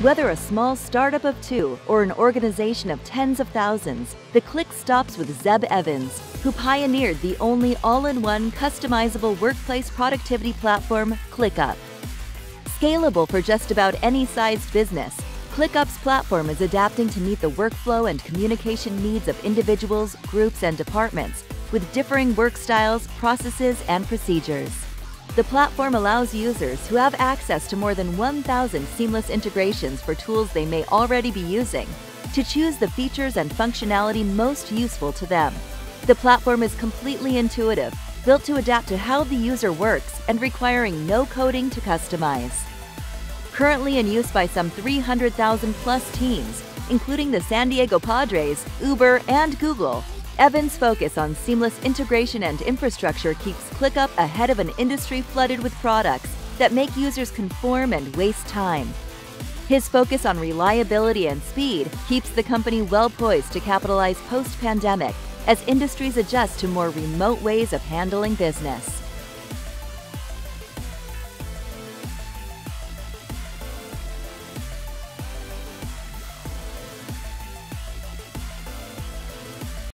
Whether a small startup of two or an organization of tens of thousands, the click stops with Zeb Evans, who pioneered the only all-in-one customizable workplace productivity platform, ClickUp. Scalable for just about any sized business, ClickUp's platform is adapting to meet the workflow and communication needs of individuals, groups, and departments with differing work styles, processes, and procedures. The platform allows users who have access to more than 1,000 seamless integrations for tools they may already be using to choose the features and functionality most useful to them. The platform is completely intuitive, built to adapt to how the user works and requiring no coding to customize currently in use by some 300,000 plus teams, including the San Diego Padres, Uber, and Google. Evans' focus on seamless integration and infrastructure keeps ClickUp ahead of an industry flooded with products that make users conform and waste time. His focus on reliability and speed keeps the company well poised to capitalize post pandemic as industries adjust to more remote ways of handling business.